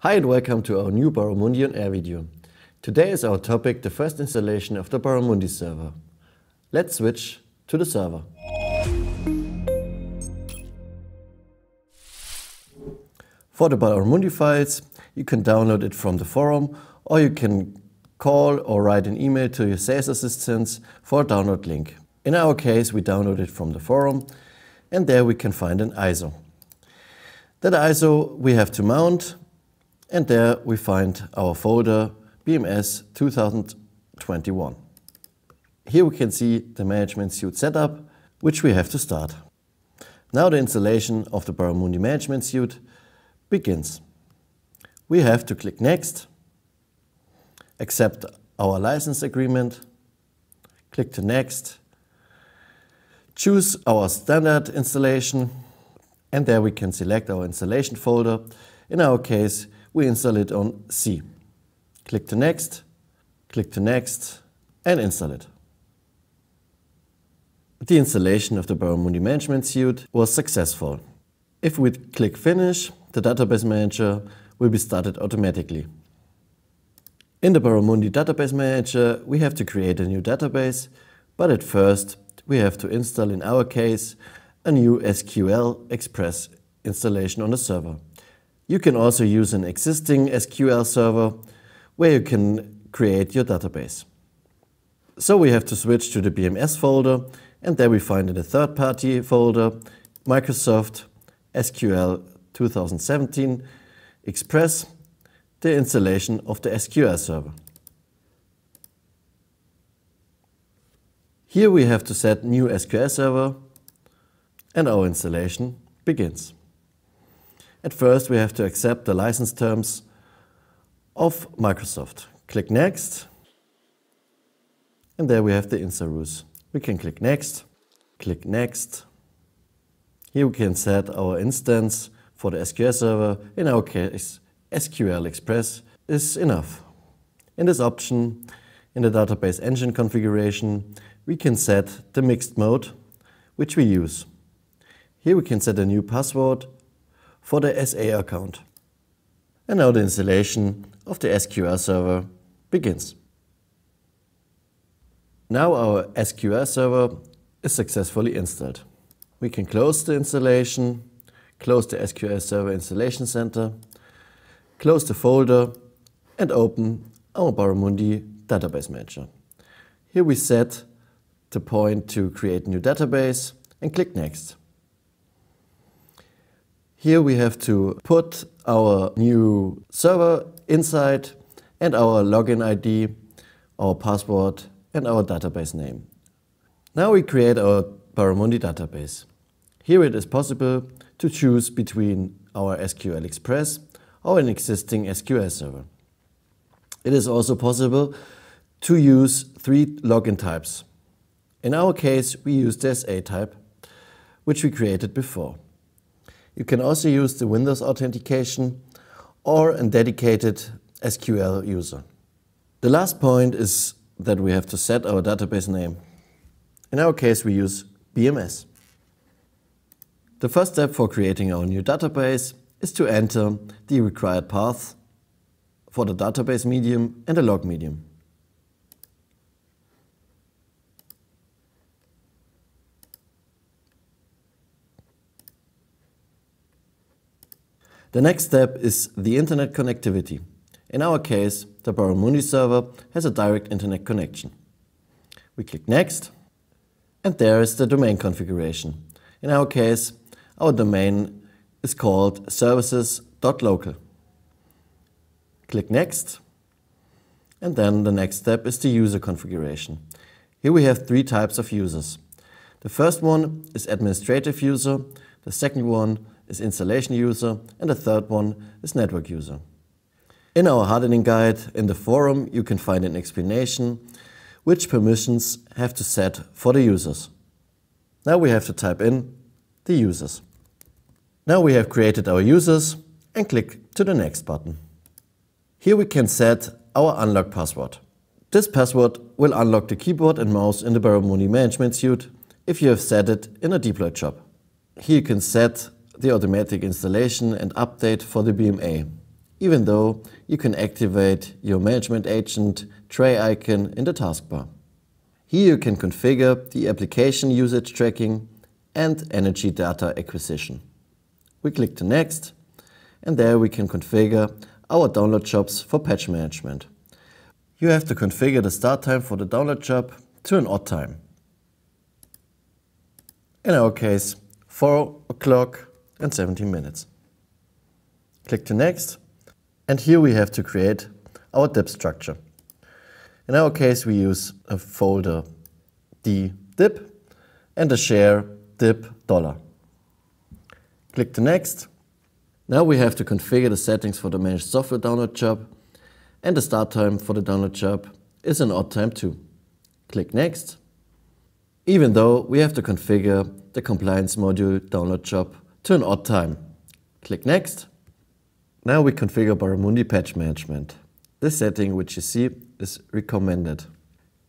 Hi and welcome to our new baramundi on Air video. Today is our topic the first installation of the baramundi server. Let's switch to the server. For the baramundi files, you can download it from the forum or you can call or write an email to your sales assistants for a download link. In our case, we download it from the forum and there we can find an ISO. That ISO we have to mount and there we find our folder BMS 2021. Here we can see the management suite setup, which we have to start. Now the installation of the baramundi management suite begins. We have to click Next, accept our license agreement, click to Next, choose our standard installation, and there we can select our installation folder. In our case, we install it on C. Click to Next, click to Next, and install it. The installation of the baramundi Management Suite was successful. If we click Finish, the Database Manager will be started automatically. In the baramundi Database Manager, we have to create a new database, but at first we have to install, in our case, a new SQL Express installation on the server. You can also use an existing SQL server where you can create your database. So we have to switch to the BMS folder and there we find in the third-party folder Microsoft SQL 2017 Express the installation of the SQL server. Here we have to set new SQL server and our installation begins. At first we have to accept the license terms of Microsoft. Click Next and there we have the install rules. We can click Next, click Next. Here we can set our instance for the SQL server. In our case, SQL Express is enough. In this option, in the database engine configuration, we can set the mixed mode, which we use. Here we can set a new password for the SA account. And now the installation of the SQL server begins. Now our SQL server is successfully installed. We can close the installation, close the SQL Server Installation Center, close the folder and open our baramundi Database Manager. Here we set the point to create new database and click Next. Here we have to put our new server inside and our login ID, our password and our database name. Now we create our baramundi database. Here it is possible to choose between our SQL Express or an existing SQL server. It is also possible to use three login types. In our case, we use the SA type, which we created before. You can also use the Windows authentication or a dedicated SQL user. The last point is that we have to set our database name. In our case, we use BMS. The first step for creating our new database is to enter the required path for the database medium and the log medium. The next step is the internet connectivity. In our case, the baramundi server has a direct internet connection. We click Next, and there is the domain configuration. In our case, our domain is called services.local. Click Next, and then the next step is the user configuration. Here we have three types of users. The first one is administrative user, the second one is installation user and the third one is network user. In our hardening guide in the forum you can find an explanation which permissions have to set for the users. Now we have to type in the users. Now we have created our users and click to the next button. Here we can set our unlock password. This password will unlock the keyboard and mouse in the baramundi Management Suite if you have set it in a deploy job. Here you can set the automatic installation and update for the BMA. even though you can activate your management agent tray icon in the taskbar. Here you can configure the application usage tracking and energy data acquisition. We click to Next and there we can configure our download jobs for patch management. You have to configure the start time for the download job to an odd time. In our case, 4 o'clock and 17 minutes. Click to Next and here we have to create our dip structure. In our case, we use a folder d dip and a share dip dollar. Click to next. Now we have to configure the settings for the managed software download job and the start time for the download job is an odd time too. Click next. Even though we have to configure the compliance module download job to an odd time. Click next. Now we configure baramundi patch management. This setting, which you see, is recommended.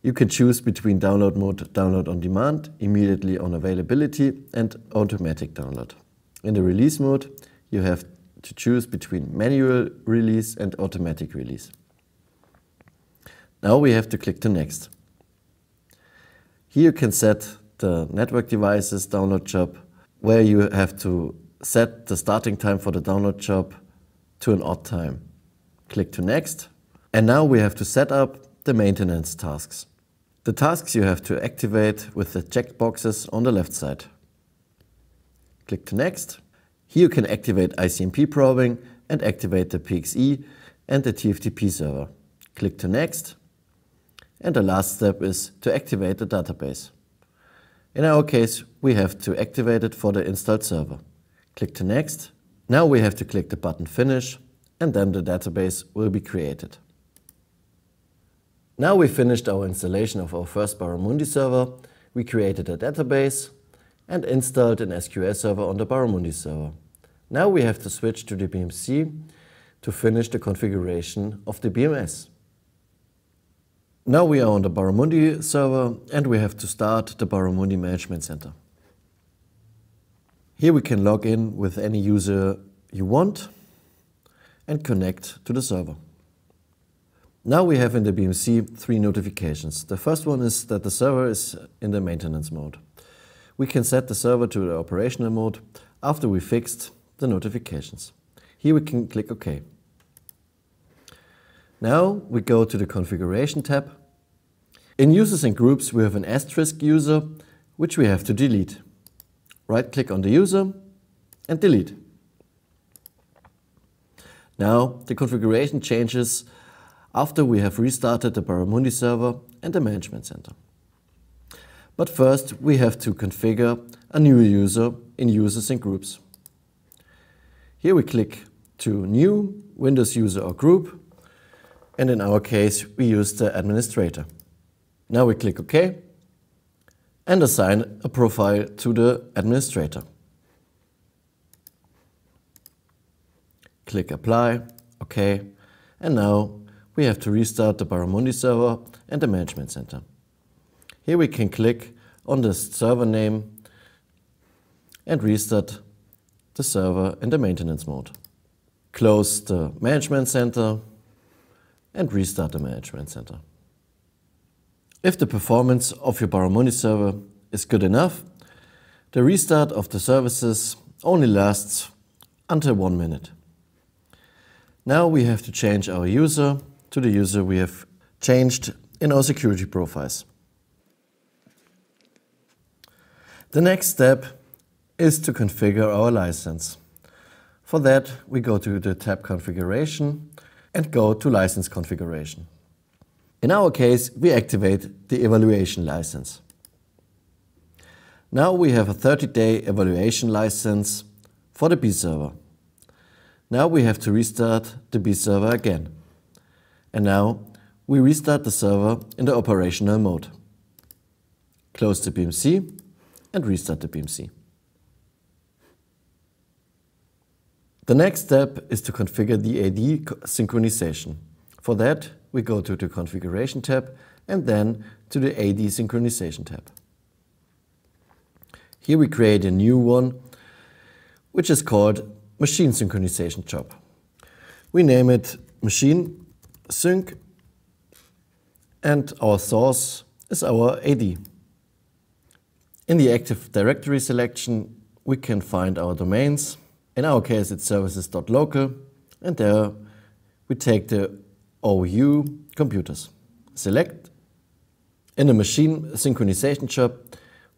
You can choose between download mode, download on demand, immediately on availability and automatic download. In the release mode, you have to choose between manual release and automatic release. Now we have to click to next. Here you can set the network devices download job, where you have to set the starting time for the download job to an odd time. Click to Next. And now we have to set up the maintenance tasks. The tasks you have to activate with the checked boxes on the left side. Click to Next. Here you can activate ICMP probing and activate the PXE and the TFTP server. Click to Next. And the last step is to activate the database. In our case, we have to activate it for the installed server. Click to Next now we have to click the button Finish and then the database will be created. Now we finished our installation of our first baramundi server, we created a database and installed an SQL server on the baramundi server. Now we have to switch to the BMC to finish the configuration of the BMS. Now we are on the baramundi server and we have to start the baramundi Management Center. Here we can log in with any user you want and connect to the server. Now we have in the BMC three notifications. The first one is that the server is in the maintenance mode. We can set the server to the operational mode after we fixed the notifications. Here we can click OK. Now we go to the configuration tab. In users and groups we have an asterisk user which we have to delete right click on the user and delete. Now the configuration changes after we have restarted the baramundi server and the management center. But first we have to configure a new user in users and groups. Here we click to new Windows user or group and in our case we use the administrator. Now we click OK and assign a profile to the administrator. Click Apply, OK, and now we have to restart the baramundi server and the management center. Here we can click on the server name and restart the server in the maintenance mode. Close the management center and restart the management center. If the performance of your baramundi server is good enough, the restart of the services only lasts until one minute. Now we have to change our user to the user we have changed in our security profiles. The next step is to configure our license. For that, we go to the tab Configuration and go to License Configuration. In our case, we activate the evaluation license. Now we have a 30-day evaluation license for the B server. Now we have to restart the B server again. And now we restart the server in the operational mode. Close the BMC and restart the BMC. The next step is to configure the AD synchronization. For that, we go to the Configuration tab and then to the AD Synchronization tab. Here we create a new one, which is called Machine Synchronization Job. We name it machine sync and our source is our AD. In the Active Directory selection, we can find our domains. In our case, it's services.local, and there we take the OU computers. Select. In the machine synchronization job,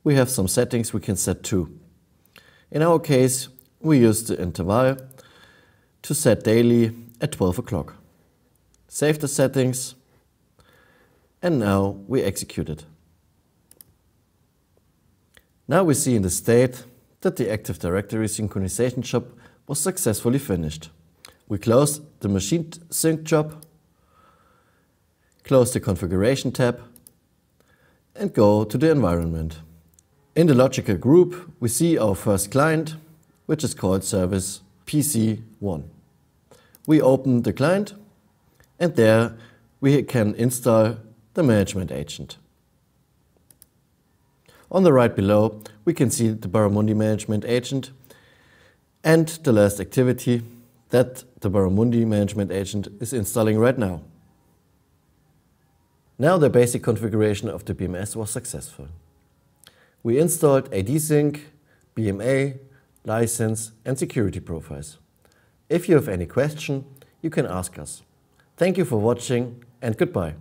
we have some settings we can set to. In our case, we use the interval to set daily at 12 o'clock. Save the settings, and now we execute it. Now we see in the state that the Active Directory synchronization job was successfully finished. We close the machine sync job, close the configuration tab, and go to the environment. In the logical group, we see our first client, which is called service PC1. We open the client, and there we can install the management agent. On the right below, we can see the baramundi management agent and the last activity that the baramundi management agent is installing right now. Now the basic configuration of the BMS was successful. We installed AD-Sync, BMA, license and security profiles. If you have any question, you can ask us. Thank you for watching and goodbye.